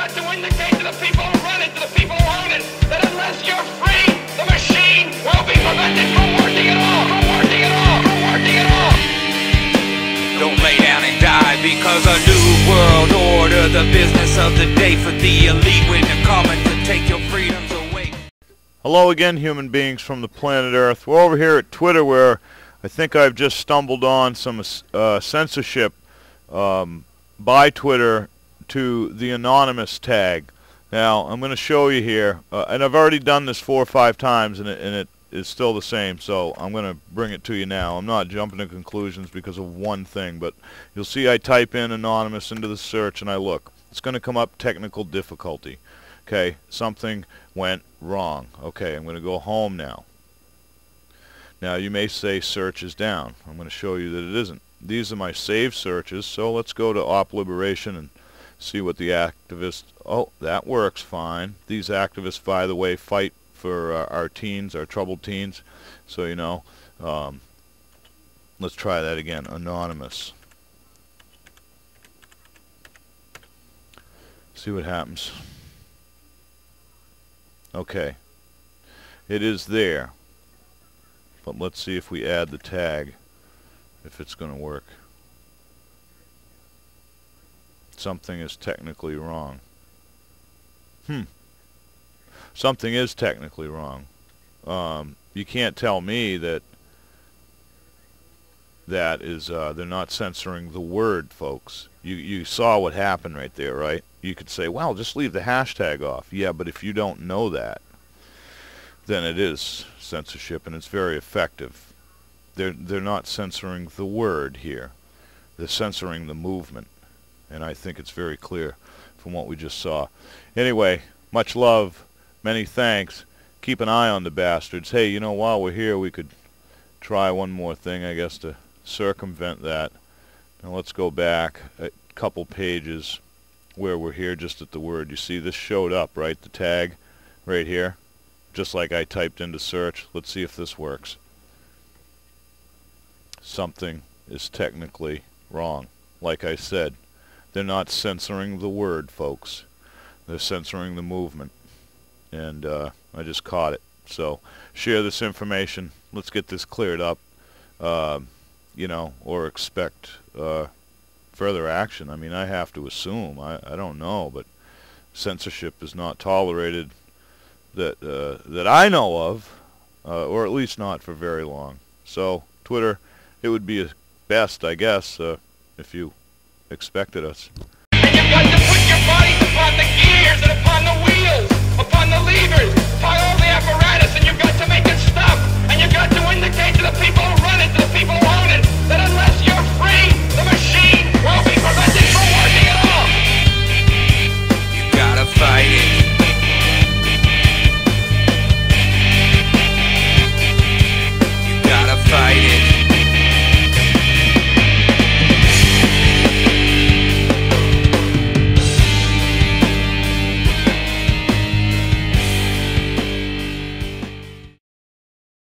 got to indicate to the people who run it, to the people who own it, that unless you're free, the machine will be prevented from working at all, from working at all, from working at all. Don't lay down and die because a new world order, the business of the day for the elite when they're coming to take your freedoms away. Hello again, human beings from the planet Earth. We're over here at Twitter where I think I've just stumbled on some uh, censorship um, by Twitter to the anonymous tag. Now, I'm going to show you here, uh, and I've already done this four or five times, and it, and it is still the same, so I'm going to bring it to you now. I'm not jumping to conclusions because of one thing, but you'll see I type in anonymous into the search, and I look. It's going to come up technical difficulty. Okay, something went wrong. Okay, I'm going to go home now. Now you may say search is down. I'm going to show you that it isn't. These are my saved searches, so let's go to Op Liberation and see what the activists... Oh, that works fine. These activists, by the way, fight for uh, our teens, our troubled teens. So, you know, um, let's try that again. Anonymous. See what happens. Okay. It is there. But let's see if we add the tag, if it's going to work. Something is technically wrong. Hmm. Something is technically wrong. Um, you can't tell me that that is uh, they're not censoring the word, folks. You you saw what happened right there, right? You could say, well, just leave the hashtag off. Yeah, but if you don't know that, then it is censorship, and it's very effective. They're they're not censoring the word here. They're censoring the movement, and I think it's very clear from what we just saw. Anyway, much love, many thanks. Keep an eye on the bastards. Hey, you know, while we're here, we could try one more thing, I guess, to circumvent that. Now let's go back a couple pages where we're here just at the word. You see this showed up, right? The tag right here just like I typed into search. Let's see if this works. Something is technically wrong. Like I said, they're not censoring the word, folks. They're censoring the movement. And uh, I just caught it. So share this information. Let's get this cleared up, uh, you know, or expect uh, further action. I mean, I have to assume. I, I don't know, but censorship is not tolerated that uh, that I know of, uh, or at least not for very long. So Twitter, it would be best, I guess, uh, if you expected us.